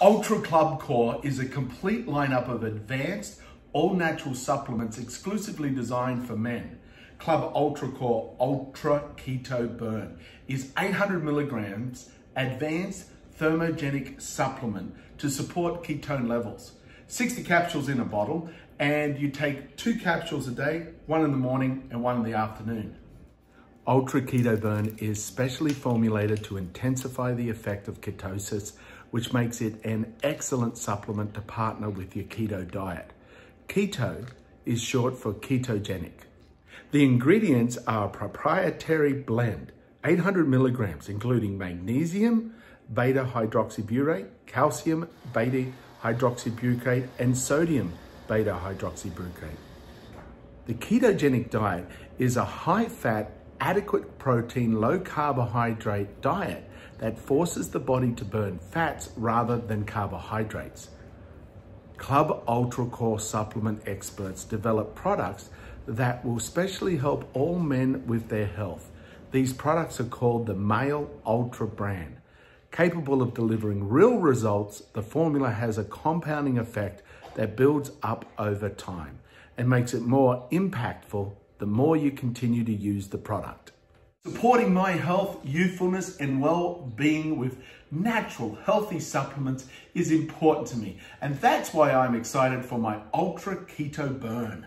Ultra Club Core is a complete lineup of advanced, all-natural supplements exclusively designed for men. Club Ultra Core Ultra Keto Burn is 800 milligrams advanced thermogenic supplement to support ketone levels. 60 capsules in a bottle and you take two capsules a day, one in the morning and one in the afternoon. Ultra Keto Burn is specially formulated to intensify the effect of ketosis, which makes it an excellent supplement to partner with your keto diet. Keto is short for ketogenic. The ingredients are a proprietary blend, 800 milligrams, including magnesium, beta hydroxybutyrate, calcium, beta hydroxybutyrate, and sodium beta hydroxybutyrate. The ketogenic diet is a high-fat, adequate protein, low carbohydrate diet that forces the body to burn fats rather than carbohydrates. Club Ultra Core supplement experts develop products that will specially help all men with their health. These products are called the Male Ultra brand. Capable of delivering real results, the formula has a compounding effect that builds up over time and makes it more impactful the more you continue to use the product. Supporting my health, youthfulness, and well-being with natural, healthy supplements is important to me. And that's why I'm excited for my Ultra Keto Burn.